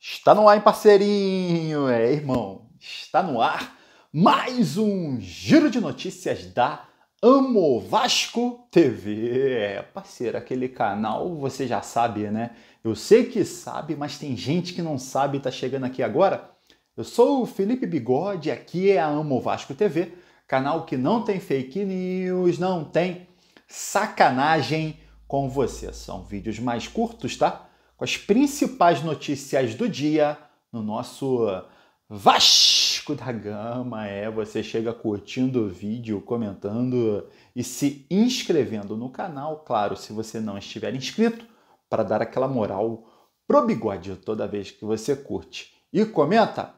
Está no ar, hein, parceirinho? É, irmão, está no ar mais um giro de notícias da Amo Vasco TV. É, parceiro, aquele canal você já sabe, né? Eu sei que sabe, mas tem gente que não sabe e tá chegando aqui agora. Eu sou o Felipe Bigode, aqui é a Amo Vasco TV, canal que não tem fake news, não tem sacanagem com você. São vídeos mais curtos, tá? Com as principais notícias do dia no nosso Vasco da Gama. É, você chega curtindo o vídeo, comentando e se inscrevendo no canal. Claro, se você não estiver inscrito, para dar aquela moral pro bigode toda vez que você curte e comenta.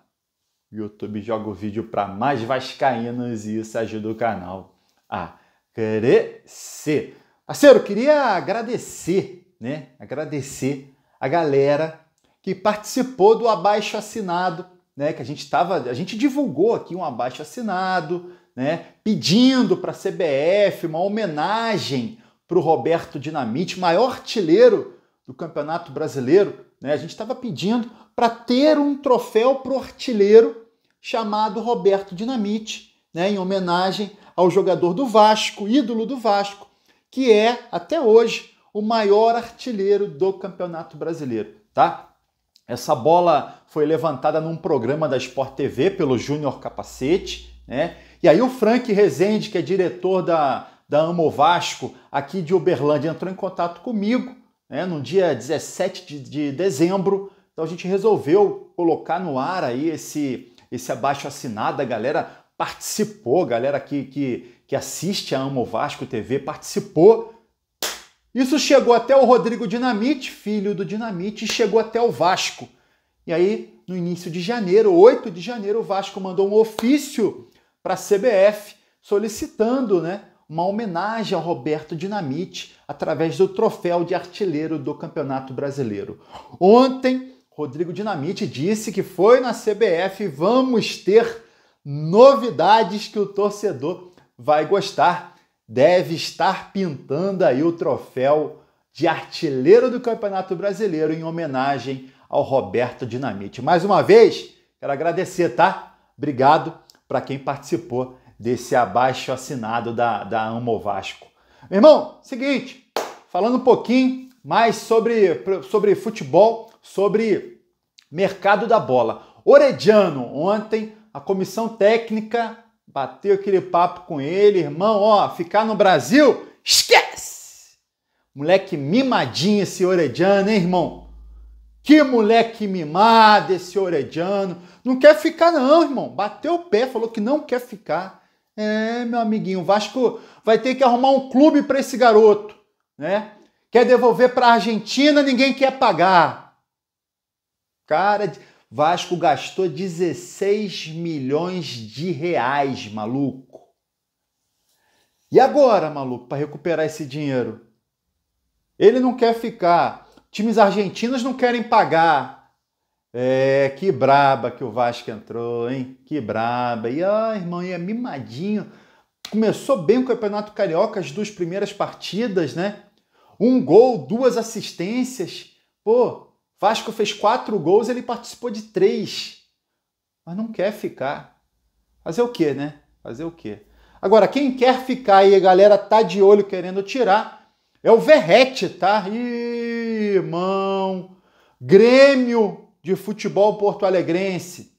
YouTube joga o vídeo para mais vascaínos e isso ajuda o canal a crescer. Parceiro, queria agradecer, né? Agradecer a galera que participou do abaixo assinado, né? Que a gente estava, a gente divulgou aqui um abaixo assinado, né? Pedindo para a CBF uma homenagem para o Roberto Dinamite, maior artilheiro do Campeonato Brasileiro, né? A gente estava pedindo para ter um troféu para o artilheiro chamado Roberto Dinamite, né? Em homenagem ao jogador do Vasco, ídolo do Vasco, que é até hoje o maior artilheiro do Campeonato Brasileiro, tá? Essa bola foi levantada num programa da Sport TV pelo Júnior Capacete, né? E aí o Frank Rezende, que é diretor da, da Amo Vasco aqui de Uberlândia, entrou em contato comigo, né? No dia 17 de, de dezembro. Então a gente resolveu colocar no ar aí esse, esse abaixo assinado, a galera participou, a galera que, que, que assiste a Amo Vasco TV participou isso chegou até o Rodrigo Dinamite, filho do Dinamite, e chegou até o Vasco. E aí, no início de janeiro, 8 de janeiro, o Vasco mandou um ofício para a CBF solicitando né, uma homenagem ao Roberto Dinamite através do troféu de artilheiro do Campeonato Brasileiro. Ontem, Rodrigo Dinamite disse que foi na CBF vamos ter novidades que o torcedor vai gostar deve estar pintando aí o troféu de artilheiro do Campeonato Brasileiro em homenagem ao Roberto Dinamite. Mais uma vez, quero agradecer, tá? Obrigado para quem participou desse abaixo assinado da, da Amo Vasco. Meu irmão, seguinte, falando um pouquinho mais sobre, sobre futebol, sobre mercado da bola. Orediano, ontem a comissão técnica bateu aquele papo com ele, irmão, ó, ficar no Brasil, esquece! Moleque mimadinho esse Orediano, hein, irmão? Que moleque mimado esse Orediano. Não quer ficar não, irmão. Bateu o pé, falou que não quer ficar. É, meu amiguinho, o Vasco vai ter que arrumar um clube para esse garoto, né? Quer devolver para a Argentina, ninguém quer pagar. Cara, Vasco gastou 16 milhões de reais, maluco. E agora, maluco, para recuperar esse dinheiro? Ele não quer ficar. Times argentinos não querem pagar. É, que braba que o Vasco entrou, hein? Que braba. E, ah, irmão, e é mimadinho. Começou bem o Campeonato Carioca, as duas primeiras partidas, né? Um gol, duas assistências. Pô, Vasco fez quatro gols, ele participou de três. Mas não quer ficar. Fazer o quê, né? Fazer o quê? Agora, quem quer ficar e a galera tá de olho querendo tirar é o Verrete, tá? Irmão! Grêmio de Futebol Porto Alegrense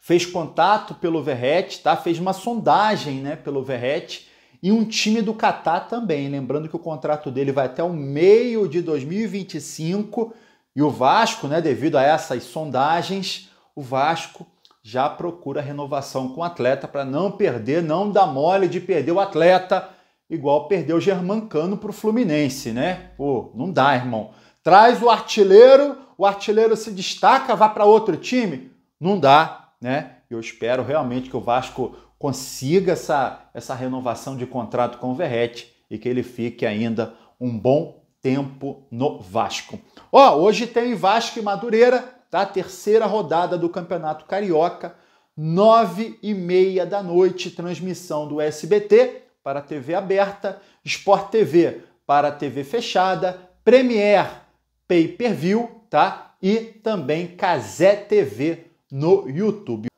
fez contato pelo Verrete, tá? Fez uma sondagem, né, pelo Verrete e um time do Catar também. Lembrando que o contrato dele vai até o meio de 2025 e o Vasco, né, devido a essas sondagens, o Vasco já procura renovação com o atleta para não perder, não dar mole de perder o atleta, igual perdeu o Germancano para o Fluminense, né? Pô, não dá, irmão. Traz o artilheiro, o artilheiro se destaca, vai para outro time? Não dá, né? Eu espero realmente que o Vasco consiga essa, essa renovação de contrato com o Verrete e que ele fique ainda um bom tempo no Vasco. Ó, hoje tem Vasco e Madureira, tá? Terceira rodada do Campeonato Carioca, nove e meia da noite, transmissão do SBT para TV aberta, Sport TV para TV fechada, Premier Pay Per View, tá? E também Casé TV no YouTube.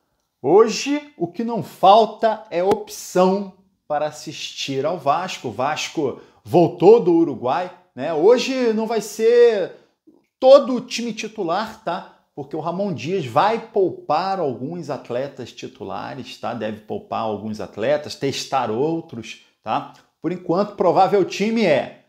Hoje, o que não falta é opção para assistir ao Vasco. O Vasco voltou do Uruguai, né? Hoje não vai ser todo o time titular, tá? Porque o Ramon Dias vai poupar alguns atletas titulares, tá? Deve poupar alguns atletas, testar outros, tá? Por enquanto, provável time é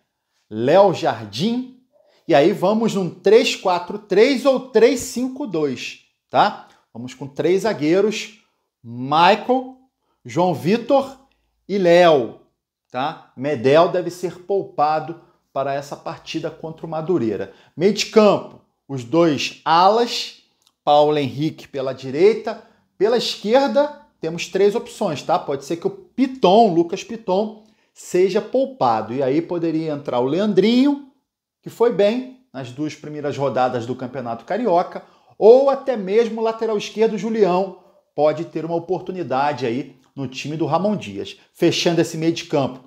Léo Jardim, e aí vamos num 3-4-3 ou 3-5-2, tá? Vamos com três zagueiros, Michael, João Vitor e Léo, tá? Medel deve ser poupado para essa partida contra o Madureira. Meio de campo, os dois alas, Paulo Henrique pela direita, pela esquerda temos três opções, tá? Pode ser que o Piton, Lucas Piton, seja poupado. E aí poderia entrar o Leandrinho, que foi bem nas duas primeiras rodadas do Campeonato Carioca, ou até mesmo o lateral esquerdo Julião pode ter uma oportunidade aí no time do Ramon Dias. Fechando esse meio de campo,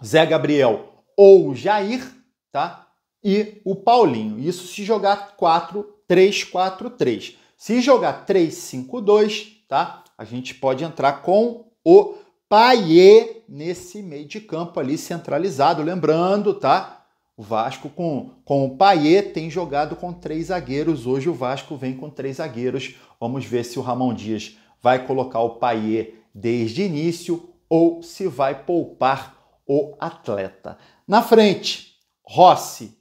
Zé Gabriel ou Jair, tá? E o Paulinho. Isso se jogar 4-3-4-3. Se jogar 3-5-2, tá? A gente pode entrar com o Paier nesse meio de campo ali centralizado. Lembrando, tá? O Vasco com, com o Paier tem jogado com três zagueiros. Hoje o Vasco vem com três zagueiros. Vamos ver se o Ramon Dias vai colocar o Paier desde início ou se vai poupar o atleta. Na frente, Rossi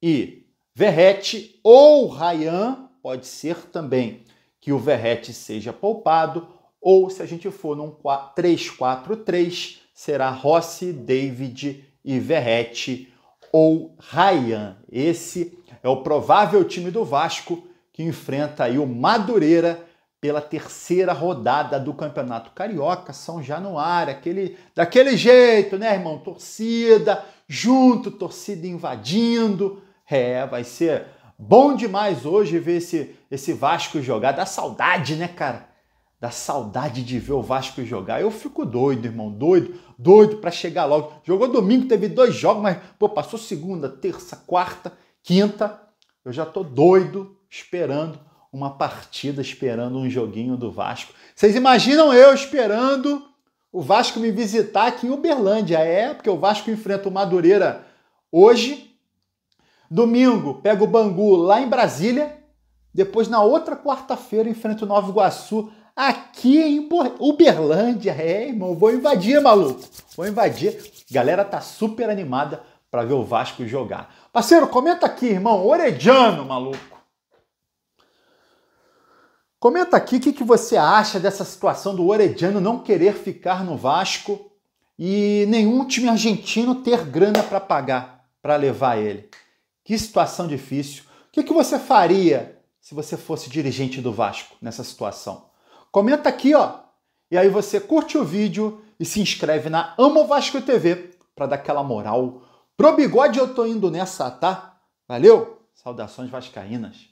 e Verrete ou Ryan, pode ser também que o Verrete seja poupado, ou se a gente for num 3-4-3, será Rossi, David e Verrete ou Ryan. Esse é o provável time do Vasco que enfrenta aí o Madureira pela terceira rodada do Campeonato Carioca, São Januário, aquele daquele jeito, né, irmão? Torcida, junto, torcida invadindo. É, vai ser bom demais hoje ver esse, esse Vasco jogar. Dá saudade, né, cara? Dá saudade de ver o Vasco jogar. Eu fico doido, irmão, doido, doido para chegar logo. Jogou domingo, teve dois jogos, mas pô, passou segunda, terça, quarta, quinta. Eu já tô doido esperando uma partida, esperando um joguinho do Vasco. Vocês imaginam eu esperando o Vasco me visitar aqui em Uberlândia. É, porque o Vasco enfrenta o Madureira hoje. Domingo, pega o Bangu lá em Brasília. Depois, na outra quarta-feira, enfrenta o Nova Iguaçu aqui em Uberlândia. É, irmão, vou invadir, maluco. Vou invadir. Galera tá super animada para ver o Vasco jogar. Parceiro, comenta aqui, irmão. Orediano, maluco. Comenta aqui o que, que você acha dessa situação do Orediano não querer ficar no Vasco e nenhum time argentino ter grana para pagar para levar ele. Que situação difícil. O que, que você faria se você fosse dirigente do Vasco nessa situação? Comenta aqui, ó. E aí você curte o vídeo e se inscreve na Amo Vasco TV para dar aquela moral. Pro bigode eu tô indo nessa, tá? Valeu? Saudações vascaínas.